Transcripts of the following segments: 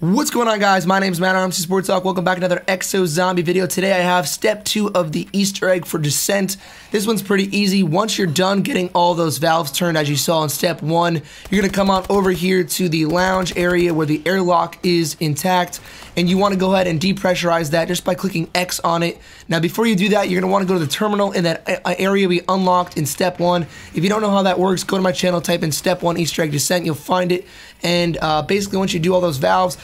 What's going on guys? My name is Matt Arms Sports Talk. Welcome back to another Exo Zombie video. Today I have step two of the Easter egg for Descent. This one's pretty easy. Once you're done getting all those valves turned as you saw in step one, you're gonna come on over here to the lounge area where the airlock is intact and you wanna go ahead and depressurize that just by clicking X on it. Now before you do that, you're gonna wanna go to the terminal in that area we unlocked in step one. If you don't know how that works, go to my channel, type in step one Easter egg Descent, you'll find it. And uh, basically once you do all those valves,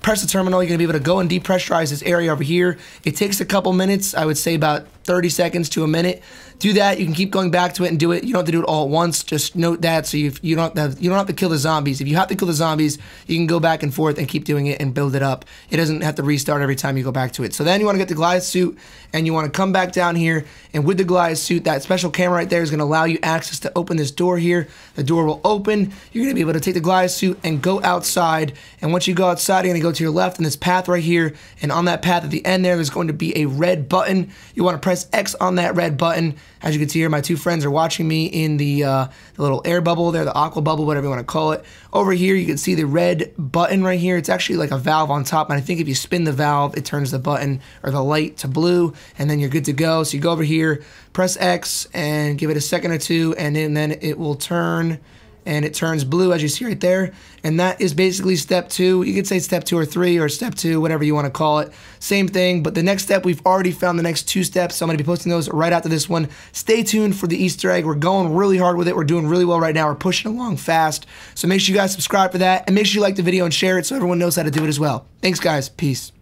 press the terminal, you're gonna be able to go and depressurize this area over here. It takes a couple minutes, I would say about 30 seconds to a minute. Do that. You can keep going back to it and do it. You don't have to do it all at once. Just note that so you you don't have you don't have to kill the zombies. If you have to kill the zombies, you can go back and forth and keep doing it and build it up. It doesn't have to restart every time you go back to it. So then you want to get the Goliath suit and you want to come back down here and with the Goliath suit, that special camera right there is going to allow you access to open this door here. The door will open. You're going to be able to take the Goliath suit and go outside. And once you go outside, you're going to go to your left in this path right here. And on that path at the end there, there's going to be a red button. You want to press X on that red button. As you can see here, my two friends are watching me in the, uh, the little air bubble there, the aqua bubble, whatever you want to call it. Over here, you can see the red button right here. It's actually like a valve on top, and I think if you spin the valve, it turns the button or the light to blue, and then you're good to go. So you go over here, press X, and give it a second or two, and then, then it will turn and it turns blue as you see right there. And that is basically step two. You could say step two or three or step two, whatever you want to call it. Same thing, but the next step, we've already found the next two steps. So I'm going to be posting those right after this one. Stay tuned for the Easter egg. We're going really hard with it. We're doing really well right now. We're pushing along fast. So make sure you guys subscribe for that and make sure you like the video and share it so everyone knows how to do it as well. Thanks, guys. Peace.